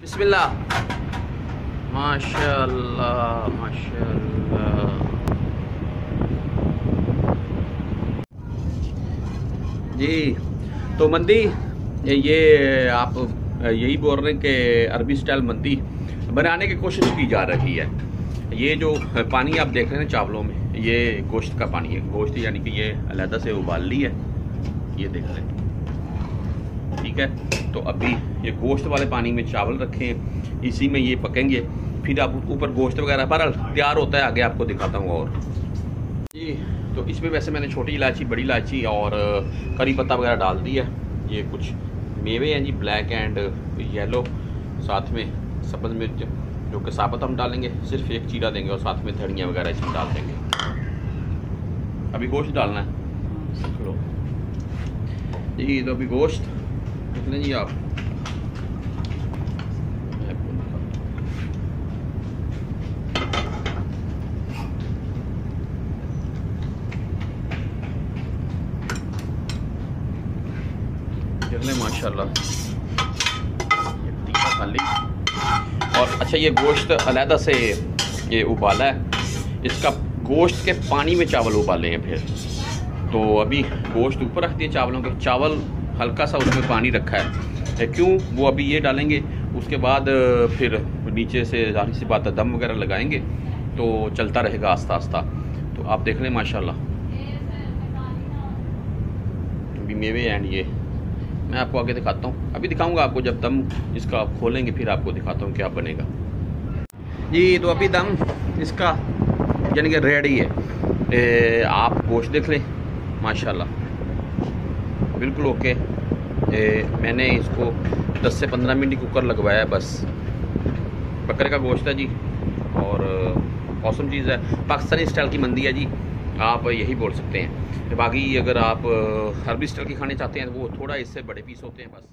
बिस्मिल्लाह। माशाल्लाह माशाल्लाह। जी तो मंदी, ये आप, यही बोल रहे हैं कि अरबी स्टाइल मंदी बनाने की कोशिश की जा रही है। ये जो पानी आप देख रहे हैं चावलों में, ये गोश्त का पानी है। गोश्त यानी कि ये अलहदा से उबाल ली है। ये देख रहे हैं। ठीक है? तो अभी ये गोश्त वाले पानी में चावल रखे हैं इसी में ये पकेंगे फिर आप ऊपर गोश्त वगैरह पर तैयार होता है आगे आपको दिखाता हूँ और। जी तो इसमें वैसे मैंने छोटी इलायची बड़ी इलायची और करी पत्ता वगैरह डाल दिया ये कुछ मेवे हैं जी ब्लैक एंड येलो साथ में सब्ज़ मिर्च जो कि साबत हम डालेंगे सिर्फ़ एक चीरा देंगे और साथ में धनिया वगैरह इसमें डाल देंगे। अभी गोश्त डालना है। चलो जी तो अभी गोश्त कितने जी आप। माशाल्लाह। खाली और अच्छा ये गोश्त अलहदा से ये उबाला है। इसका गोश्त के पानी में चावल उबाले हैं फिर। तो अभी गोश्त ऊपर रख दिए चावलों के। चावल हल्का सा उसमें पानी रखा है। क्यों? वो अभी ये डालेंगे उसके बाद फिर नीचे से ज़ाहिर सी बात दम वगैरह लगाएँगे तो चलता रहेगा आस्ता आस्ता तो आप देख लें माशाल्लाह। अभी मेवे एंड ये। मैं आपको आगे दिखाता हूँ। अभी दिखाऊँगा आपको जब दम इसका खोलेंगे फिर आपको दिखाता हूँ क्या बनेगा। जी तो अभी दम इसका यानी कि रेडी है। ए, आप गोश्त देख लें माशाल्लाह। बिल्कुल ओके मैंने इसको 10 से 15 मिनट कुकर लगवाया है बस। बकरे का गोश्त है जी, और मौसम चीज़ है। पाकिस्तानी स्टाइल की मंदी है जी, आप यही बोल सकते हैं। बाकी अगर आप हर्बी स्टाइल की खाने चाहते हैं तो वो थोड़ा इससे बड़े पीस होते हैं बस।